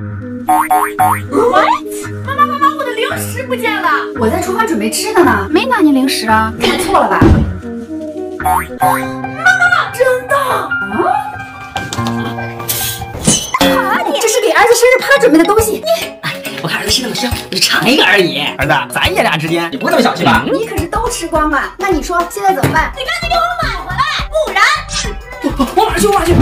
What？妈妈妈妈，我的零食不见了！我在厨房准备吃的呢，没拿你零食啊，看错了吧？妈妈，真的？啊！你这是给儿子生日趴准备的东西，你。我看儿子吃那么香，我就尝一个而已。儿子，咱爷俩之间你不会这么小气吧？你可是都吃光了，那你说现在怎么办？你赶紧给我买回来，不然我马上去？我马上去？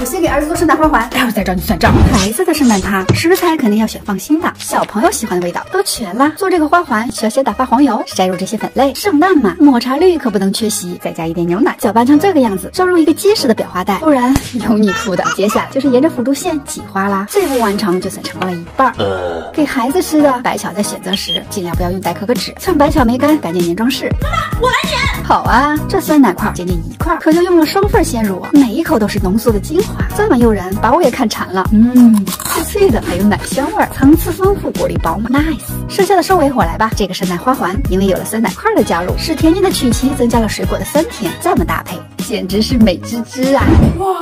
我先给儿子做圣诞花环，待会儿再找你算账。孩子的圣诞趴，食材肯定要选放心的，小朋友喜欢的味道都全了。做这个花环需要先打发黄油，筛入这些粉类。圣诞嘛，抹茶绿可不能缺席，再加一点牛奶，搅拌成这个样子，装入一个结实的裱花袋，不然有你哭的。接下来就是沿着辅助线挤花啦，这步完成就算成功了一半。呃，给孩子吃的白巧在选择时尽量不要用代可可脂，趁白巧没干，赶紧粘装饰。妈妈，我来粘。好啊，这酸奶块仅仅一块，可就用了双份鲜乳，每一口都是浓缩的精华，这么诱人。把我也看馋了，嗯，脆脆的，还有奶香味，层次丰富，果粒饱满，nice。剩下的收尾我来吧。这个圣诞花环，因为有了酸奶块的加入，使甜甜的曲奇增加了水果的酸甜，这么搭配，简直是美滋滋啊！哇，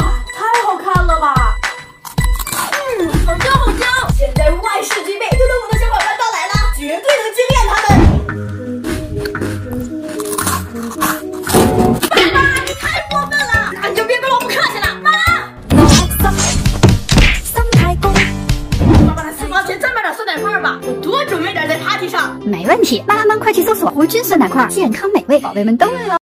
我多准备点在 party 上。没问题妈妈们快去搜索无菌酸奶块健康美味宝贝们都爱了。